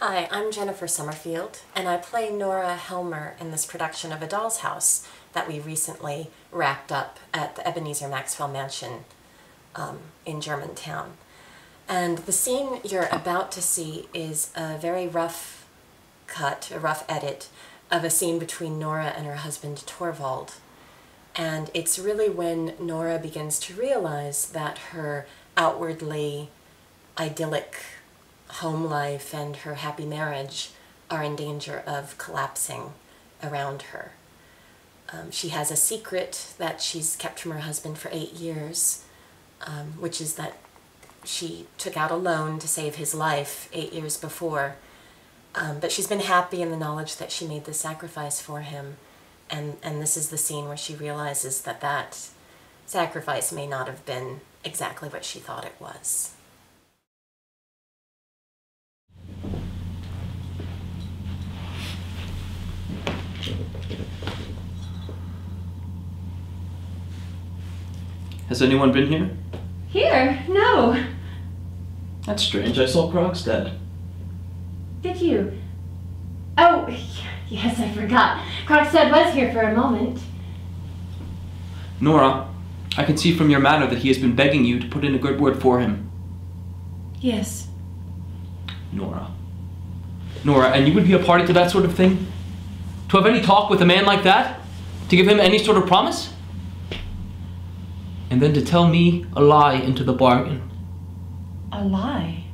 Hi, I'm Jennifer Summerfield, and I play Nora Helmer in this production of A Doll's House that we recently wrapped up at the Ebenezer Maxwell Mansion um, in Germantown. And the scene you're about to see is a very rough cut, a rough edit of a scene between Nora and her husband Torvald. And it's really when Nora begins to realize that her outwardly idyllic home life and her happy marriage are in danger of collapsing around her. Um, she has a secret that she's kept from her husband for eight years, um, which is that she took out a loan to save his life eight years before. Um, but she's been happy in the knowledge that she made the sacrifice for him. And, and this is the scene where she realizes that that sacrifice may not have been exactly what she thought it was. Has anyone been here? Here? No. That's strange. I saw Krogstad. Did you? Oh, yes, I forgot. Krogstad was here for a moment. Nora, I can see from your manner that he has been begging you to put in a good word for him. Yes. Nora. Nora, and you would be a party to that sort of thing? To have any talk with a man like that? To give him any sort of promise? And then to tell me a lie into the bargain. A lie?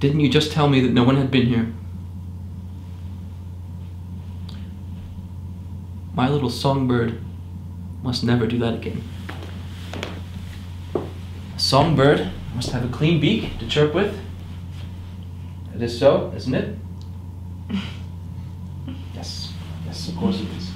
Didn't you just tell me that no one had been here? My little songbird must never do that again. A songbird must have a clean beak to chirp with. It is so, isn't it? Yes, of course it is.